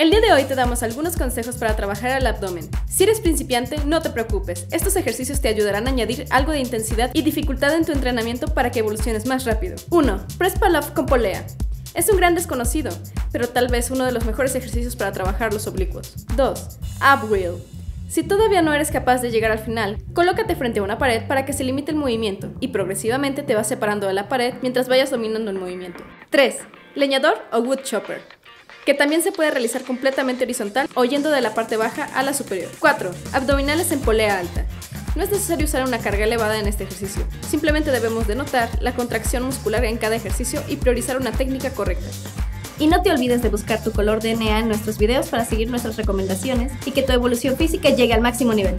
El día de hoy te damos algunos consejos para trabajar el abdomen. Si eres principiante, no te preocupes. Estos ejercicios te ayudarán a añadir algo de intensidad y dificultad en tu entrenamiento para que evoluciones más rápido. 1. Press off con polea. Es un gran desconocido, pero tal vez uno de los mejores ejercicios para trabajar los oblicuos. 2. Ab wheel. Si todavía no eres capaz de llegar al final, colócate frente a una pared para que se limite el movimiento y progresivamente te vas separando de la pared mientras vayas dominando el movimiento. 3. Leñador o wood chopper que también se puede realizar completamente horizontal o yendo de la parte baja a la superior. 4. Abdominales en polea alta. No es necesario usar una carga elevada en este ejercicio, simplemente debemos de notar la contracción muscular en cada ejercicio y priorizar una técnica correcta. Y no te olvides de buscar tu color DNA en nuestros videos para seguir nuestras recomendaciones y que tu evolución física llegue al máximo nivel.